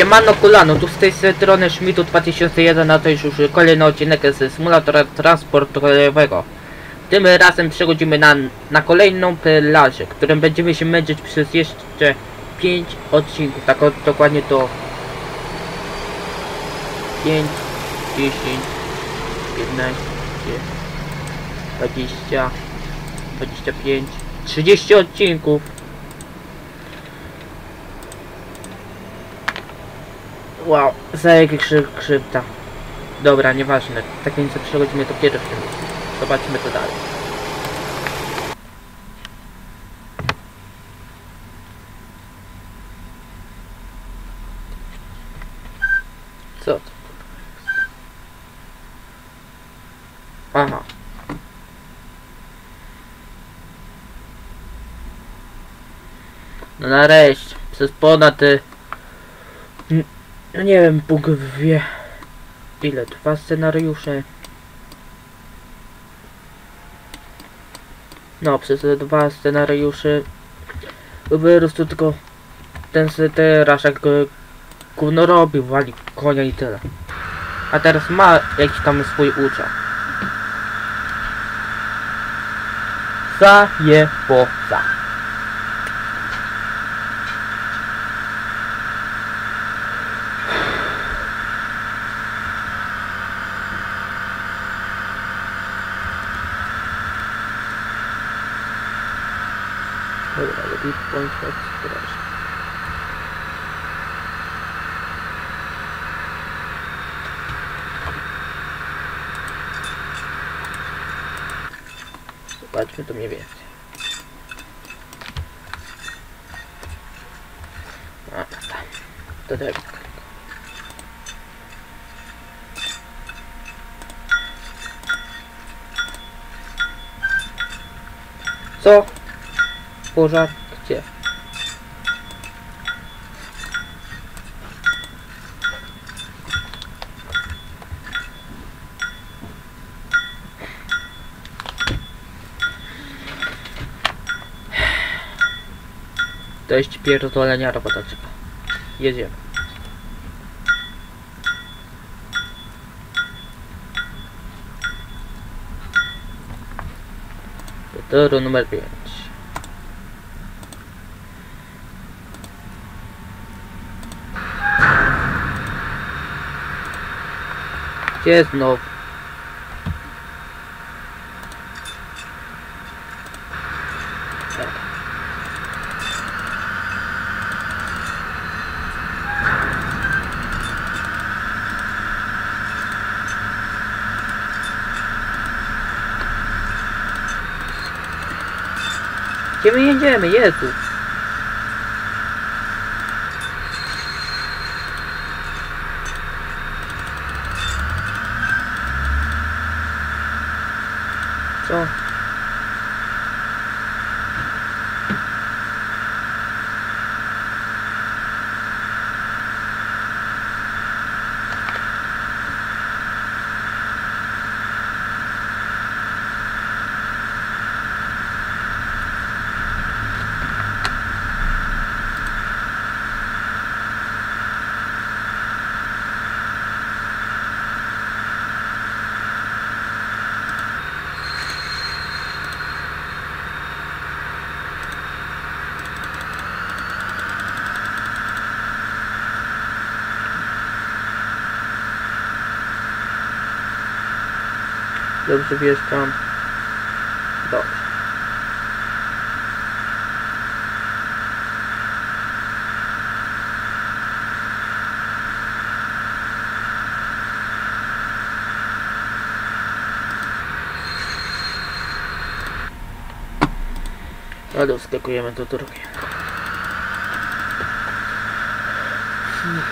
Siemano Kulano, tu z tej strony Schmidu 2001, a to już kolejny odcinek z symulatora transportowego. Tym razem przechodzimy na, na kolejną plażę, którą będziemy się męczyć przez jeszcze 5 odcinków, tak o, dokładnie to 5, 10, 15, 20, 25, 30 odcinków. Wow, za jakie krzyw, krzywda. Dobra, nieważne. Tak więc przechodzimy do pierwszym. Zobaczmy co dalej. Co to? Aha. No nareszcie, przez ponad... y, No nie wiem, Bóg wie... Ile? Dwa scenariusze. No, przez te dwa scenariusze... Po prostu tylko... Ten teraszek gówno robił, wali konia i tyle. A teraz ma jakiś tam swój udział. Za je po za. Dobra, bądź ostrożny. Zobaczmy to mniej więcej. A, tak. To. Co? Pożar gdzie? Dość pierdolenia robota. Jedziemy. Toru numer 5. Gdzie znowu? Gdzie my jedziemy? Jezu. Dobrze wjeżdżam. Dobrze. Ale wskakujemy do drugiej. Hmm.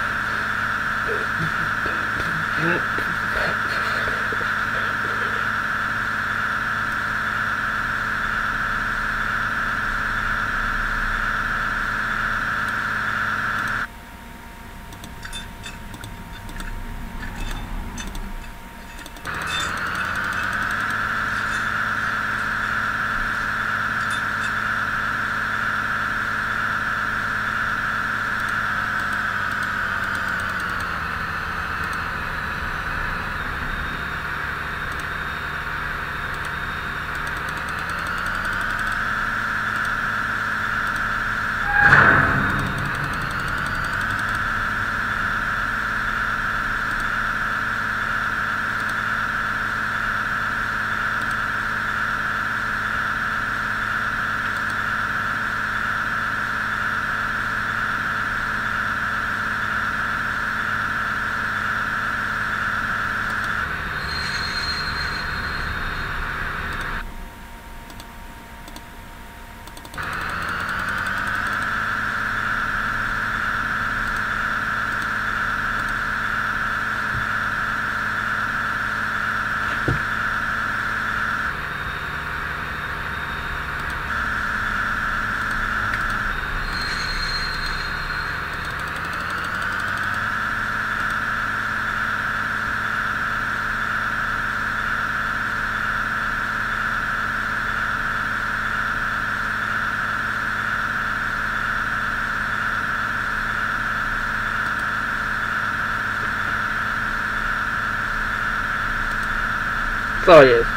Co jest?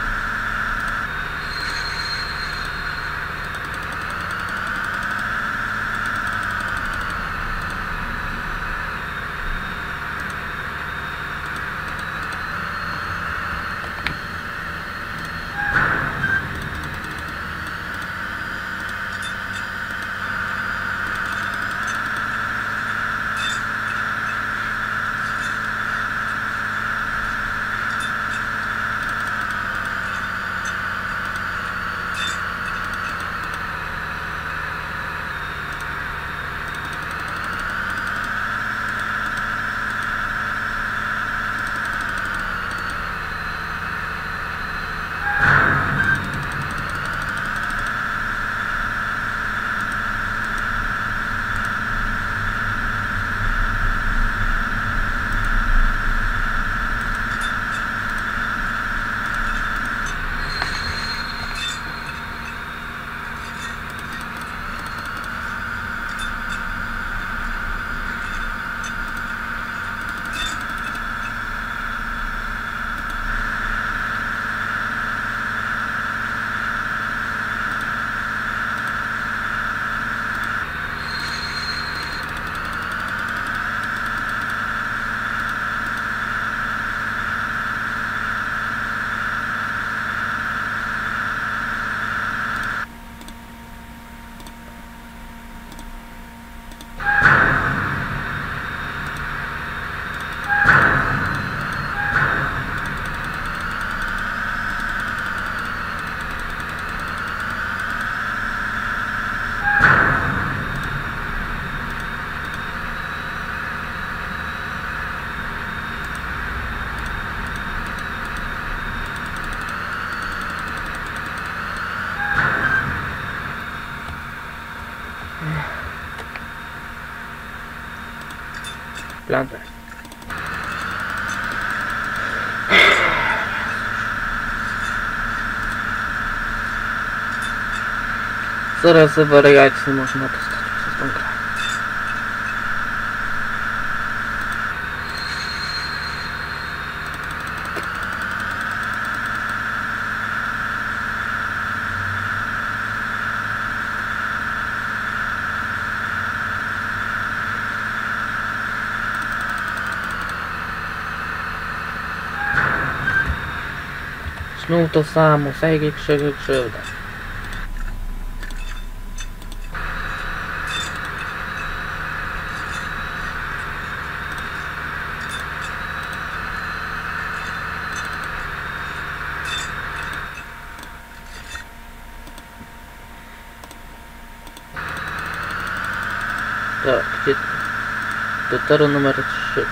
Plantę. Zaraz wariacji można dostać przez tą grę. Znów to samo, Sejgi krzywy krzywda. Tak, gdzie... Do toru numer 3.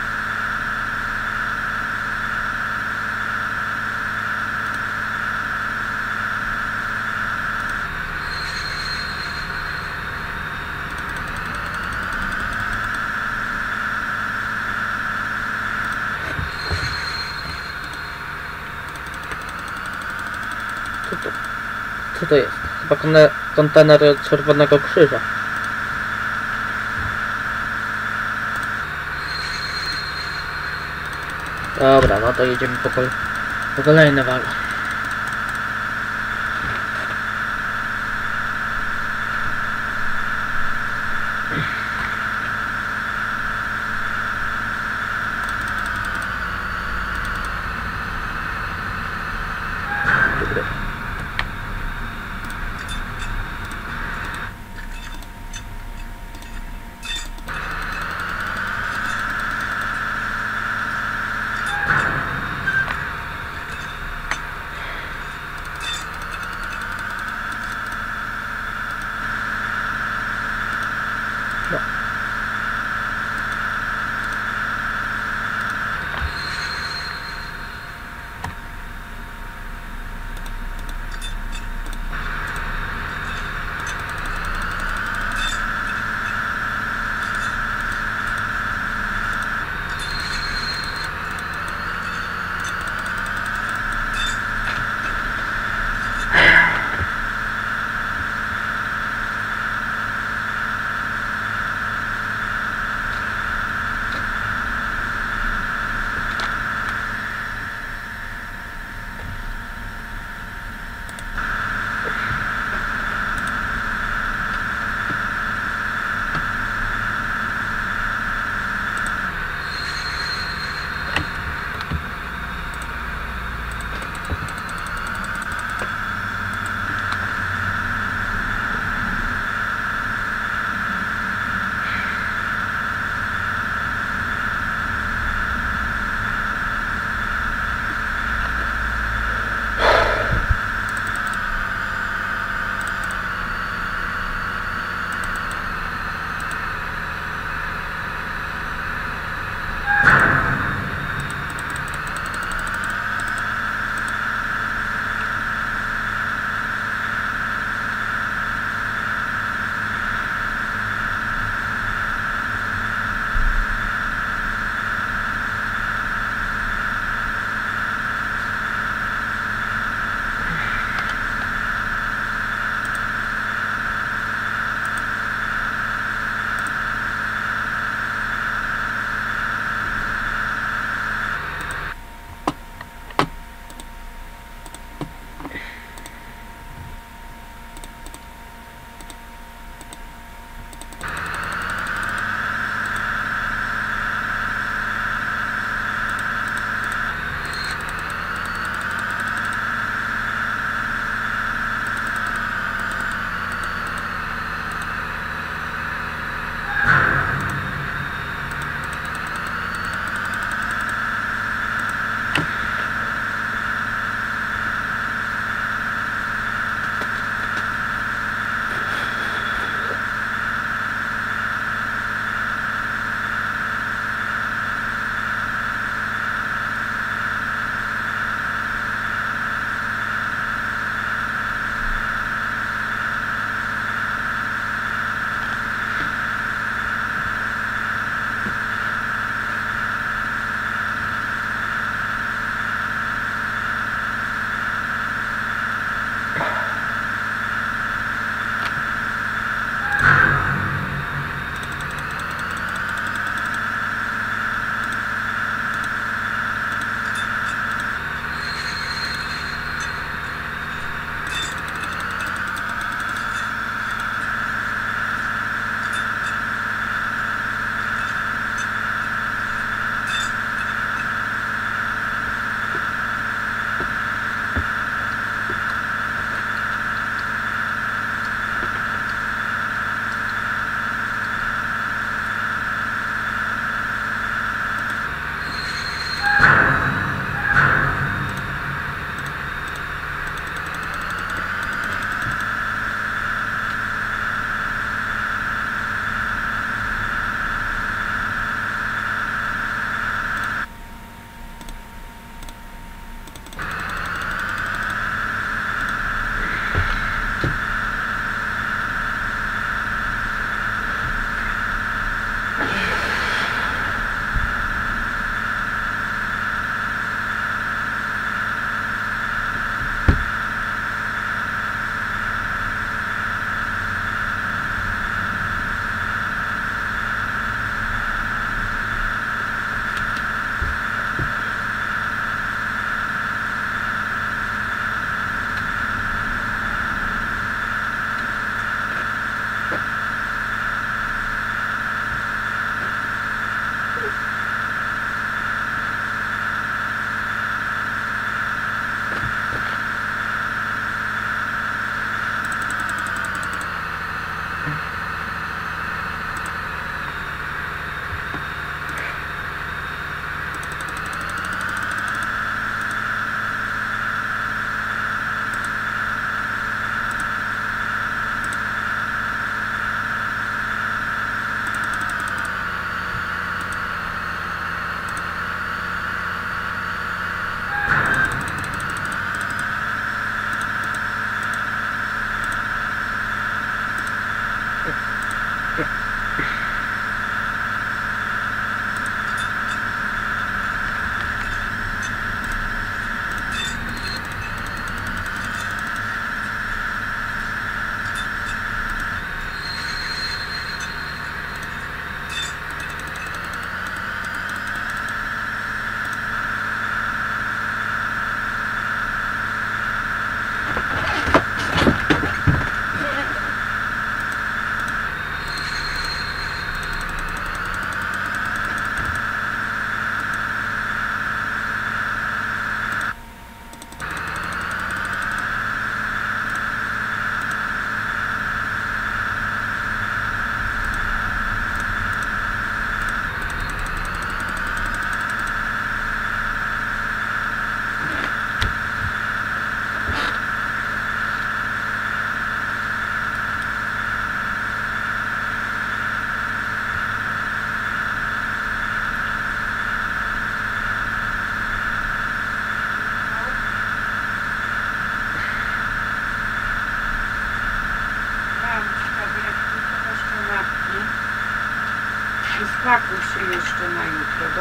Co to? Co to jest? Chyba kontener Czerwonego Krzyża. Dobra, no to jedziemy po, po kolejne wale.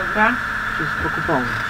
Jutro, dobra? Czy spokupałem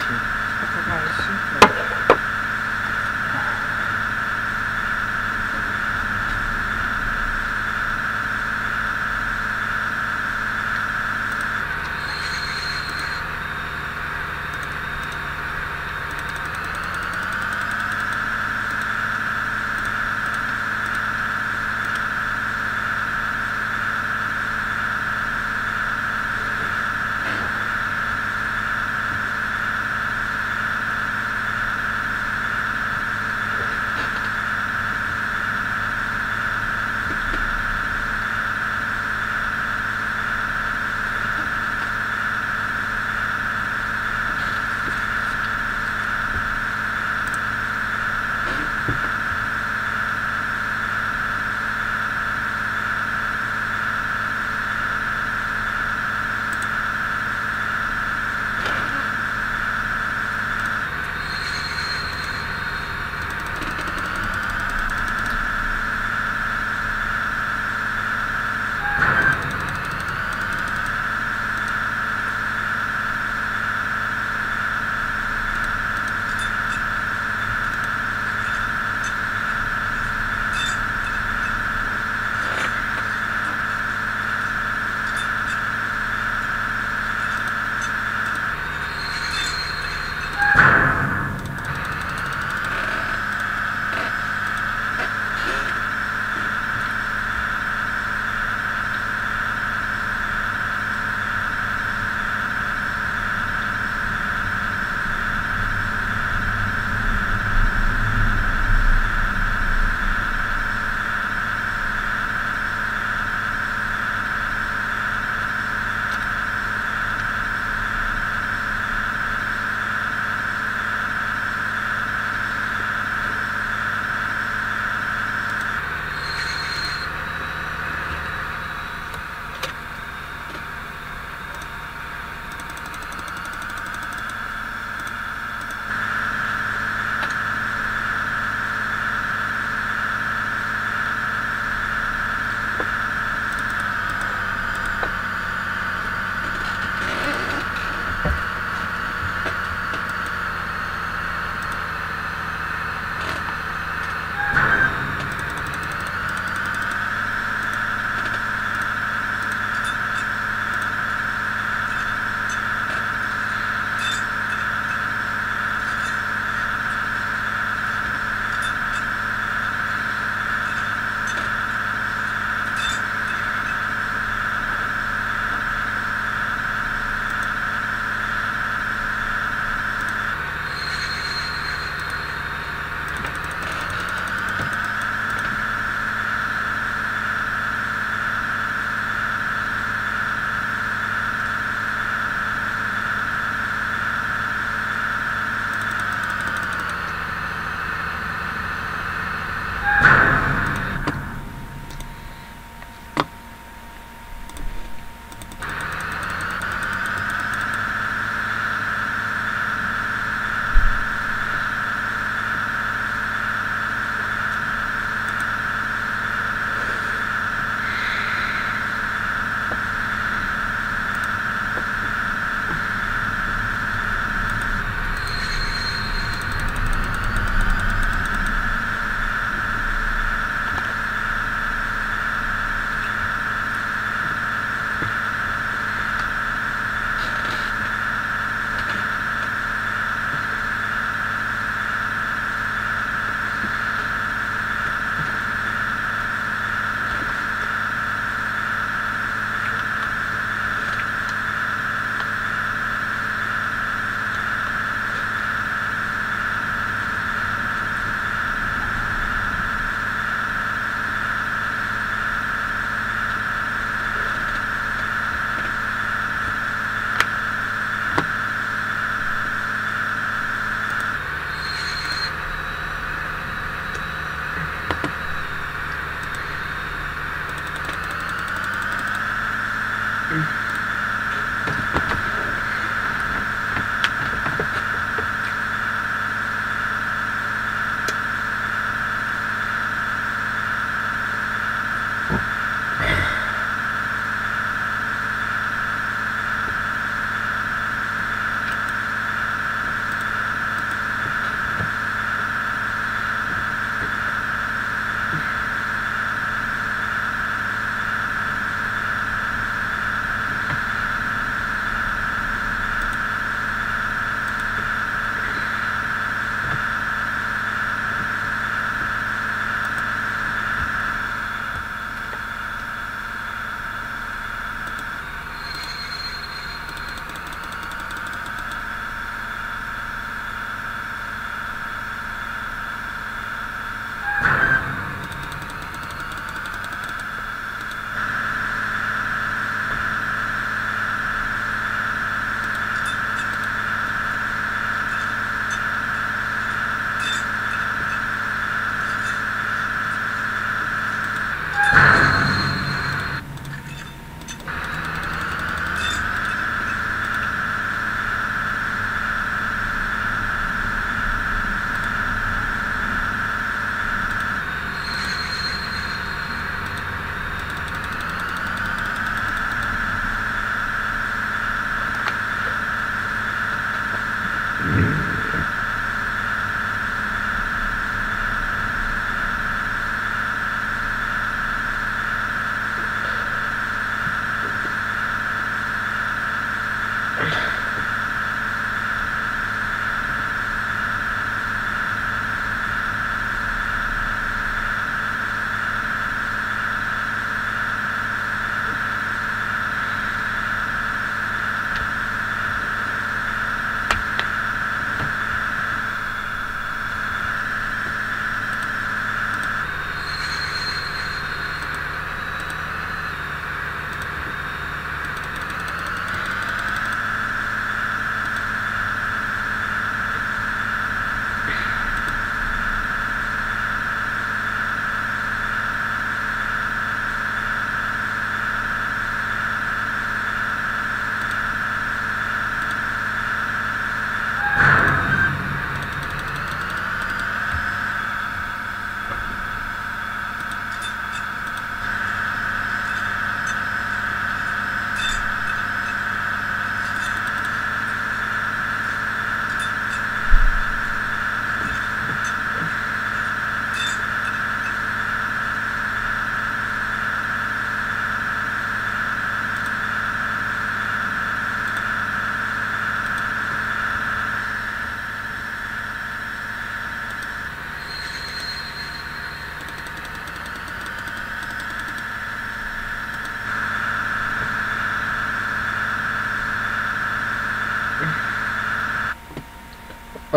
Thank you.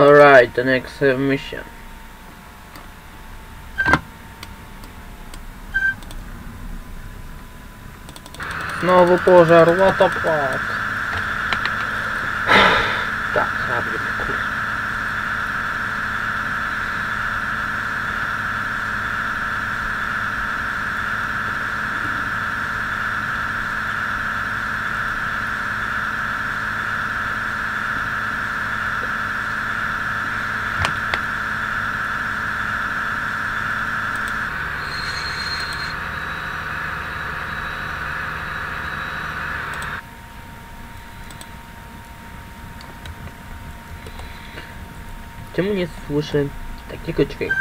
Alright, the next uh, mission. Znowu pożar, what the fuck? Czemu nie słyszę takiego dźwięku?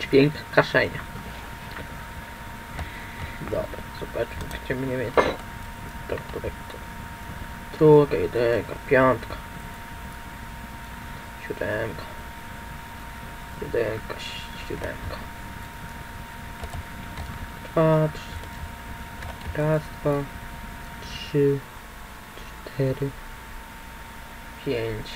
Dźwięk kaszenia. Dobra, zobaczmy gdzie mniej więcej. Którego to? Druga, jedynka, piątka. Siódemka. Jedynka, siódemka. Dwa, trzy. Raz, dwa, trzy, cztery, pięć,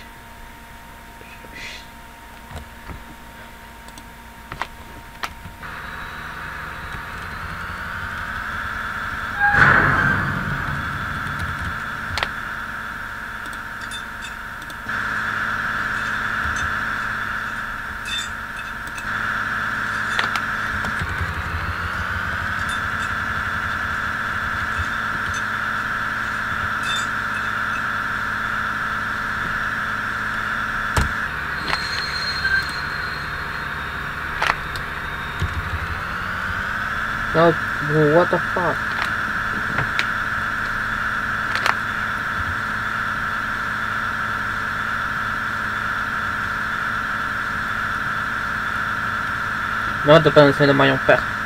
Non, t'as pas mentionné de Marion Frère.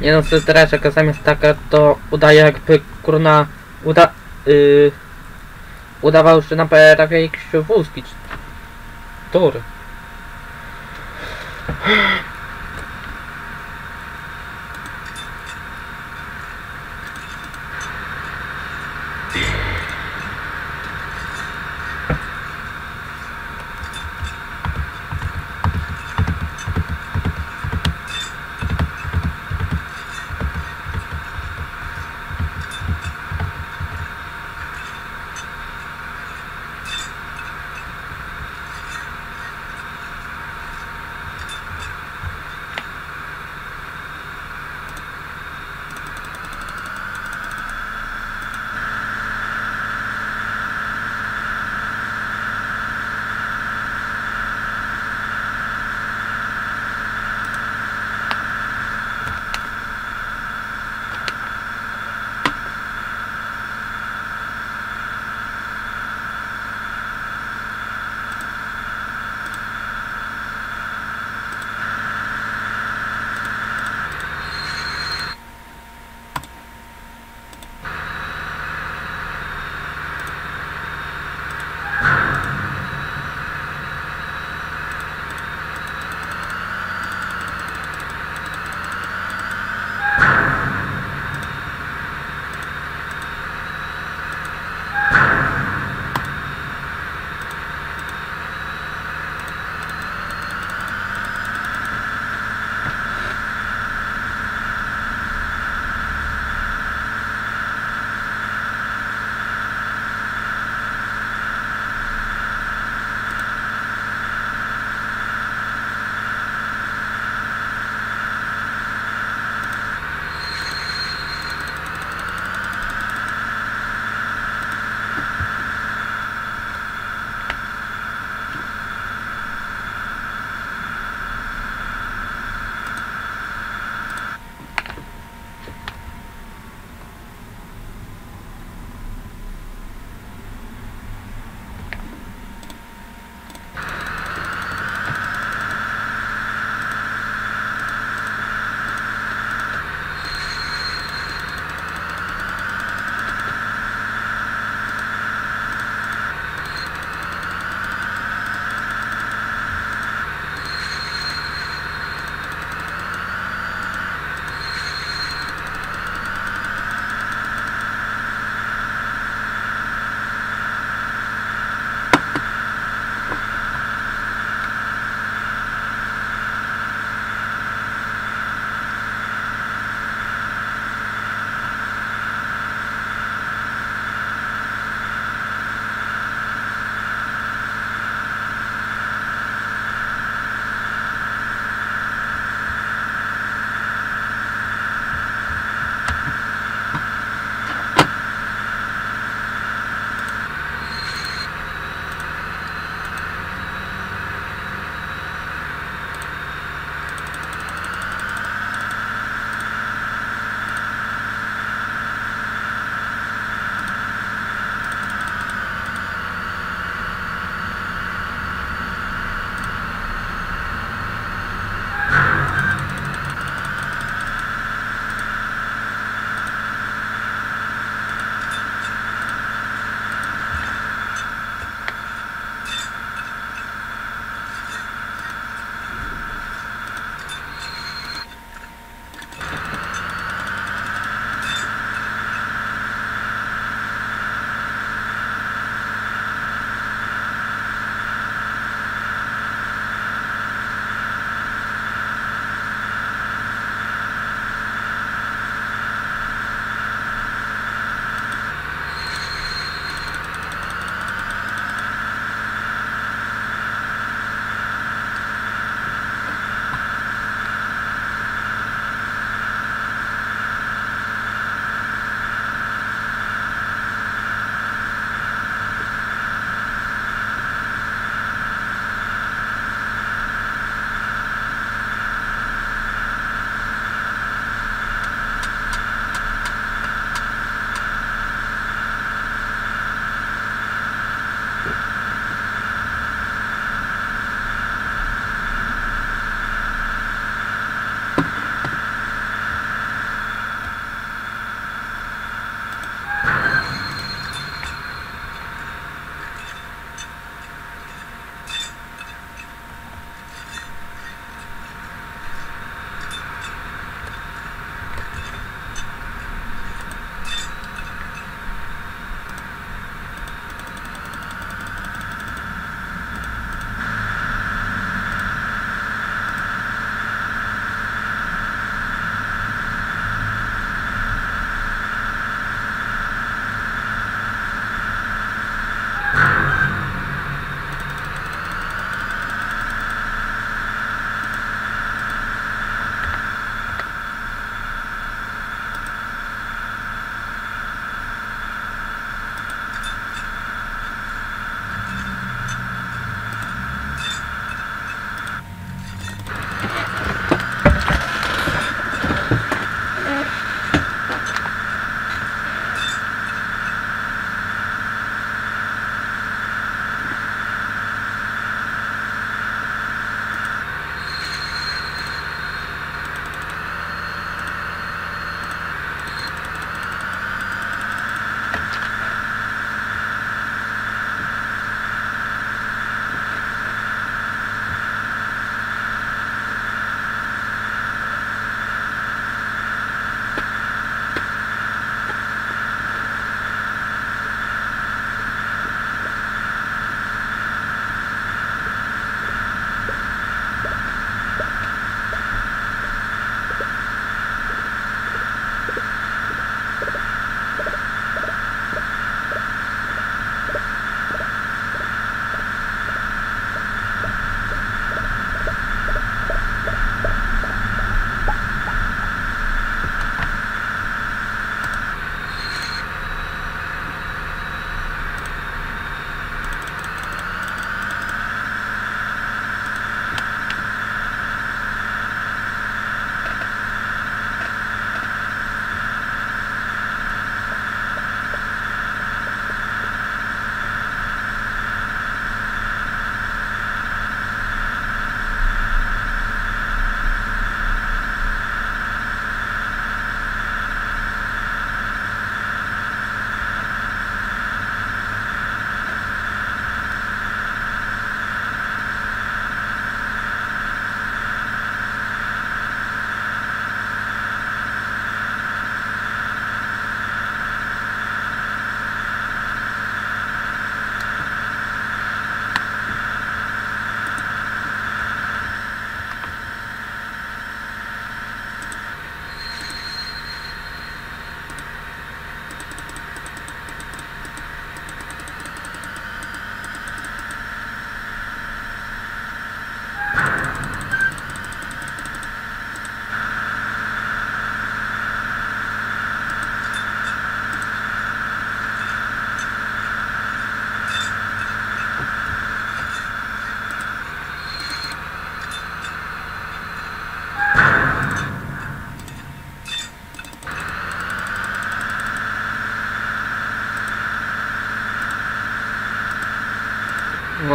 Nie no, co teraz jaka zamiast taka to udaje jakby kurna uda yy, udawał, że naprawia jakiś wózki czy tory.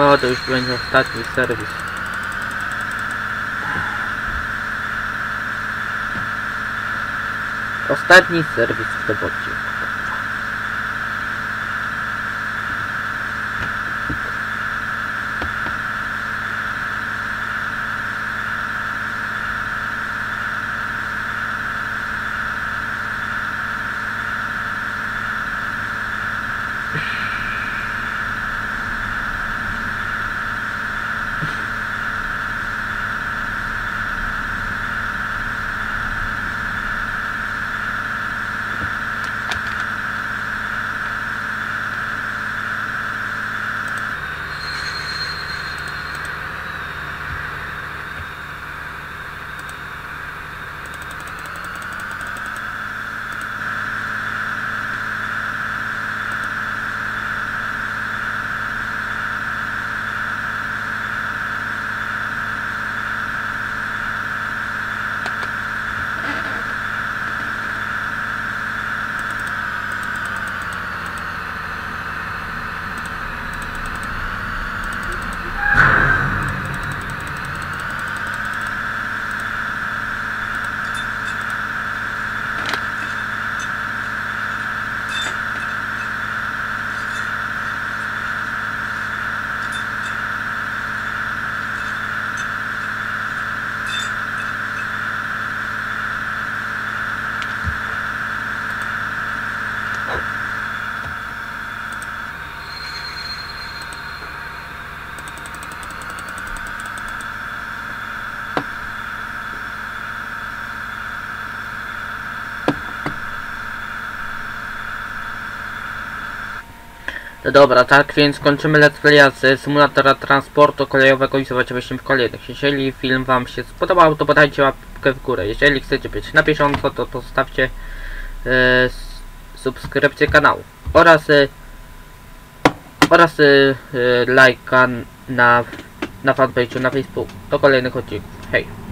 No to już będzie ostatni serwis. Ostatni serwis w tym odcinku. No dobra, tak więc kończymy let's playa z symulatora transportu kolejowego i zobaczymy się w kolejnych. Jeżeli film wam się spodobał, to podajcie łapkę w górę. Jeżeli chcecie być na bieżąco, to postawcie e, subskrypcję kanału oraz e, oraz e, e, lajka na, na fanpage'u na Facebooku. Do kolejnych odcinków. Hej!